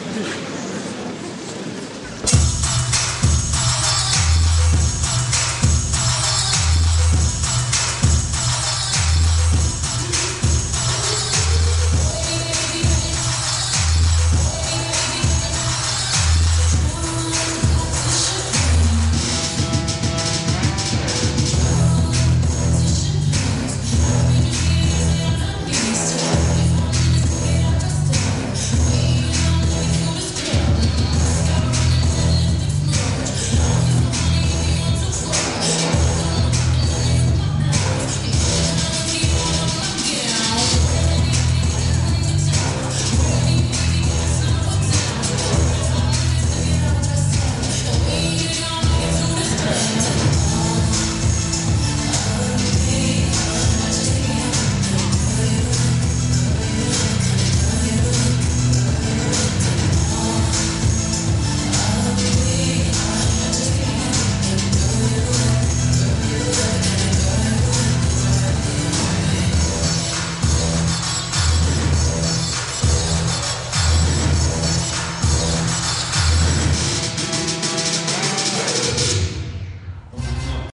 70